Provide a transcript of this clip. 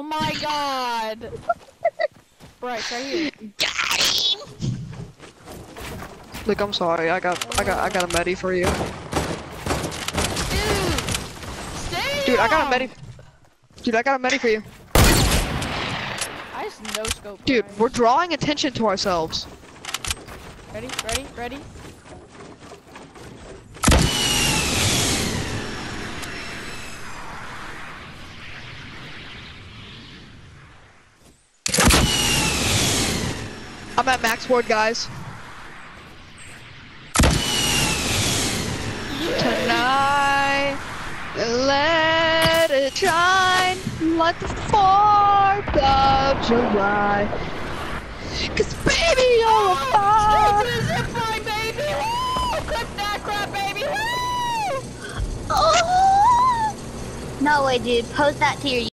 Oh my god. Bryce, right here. Him! Look, I'm sorry. I got, I got, I got a medi for you. Dude! Stay Dude, I got a medi. Dude, I got a medi for you. I just no scope. Dude, Bryce. we're drawing attention to ourselves. Ready, ready, ready? I'm at max ward, guys. Tonight, let it shine like the 4th of July. Cause baby, you're a Straight fire. to the zip line, baby! Woo! Clip that crap, baby! Woo! Oh! No way, dude. Post that to your